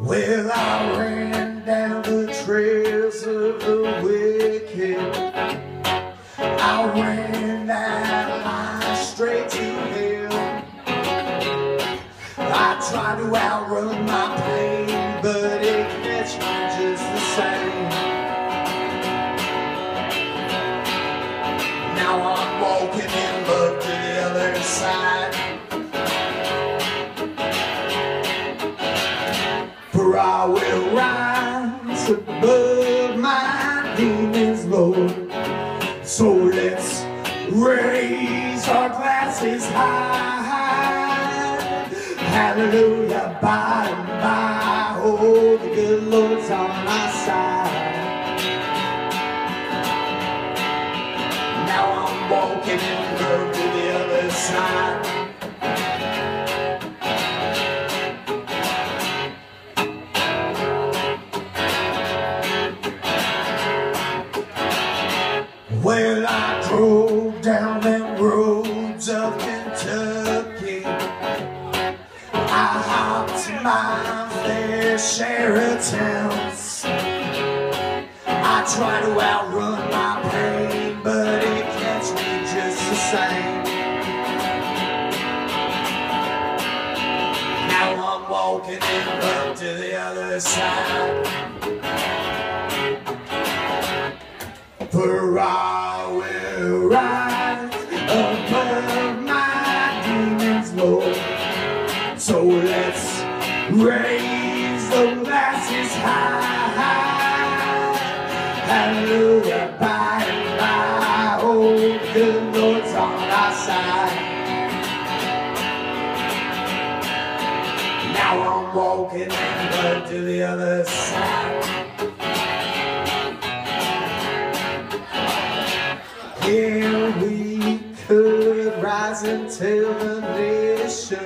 Well, I ran down the trails of the wicked. I ran that line straight to hell. I tried to outrun my pain, but it catch me just the same. Now I'm walking in I will rise above my demons, Lord. So let's raise our glasses high. Hallelujah, by and by. Oh, the good Lord's on my side. Well, I drove down them roads of Kentucky. I hopped my fair share of towns. I try to outrun my pain, but it catch me just the same. Now I'm walking in up to the other side. For Rise above my demons, Lord. So let's raise the glasses high. Hallelujah, by and by. Oh, the Lord's on our side. Now I'm walking in love to the other side. And tell the nation.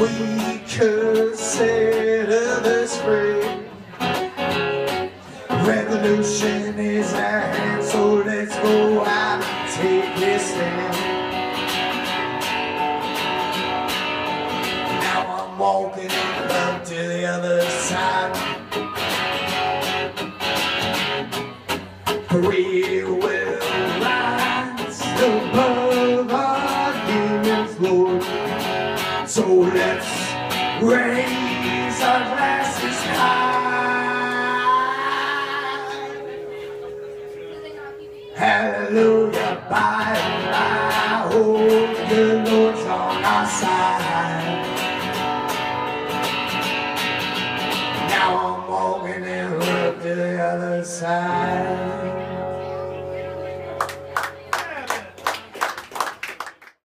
We could set others free. Revolution is at hand, so let's go out and take this stand. Now I'm walking up to the other side. We So let's raise our glasses high. Hallelujah, by and by. Oh, the Lord's on our side. Now I'm walking in the other side.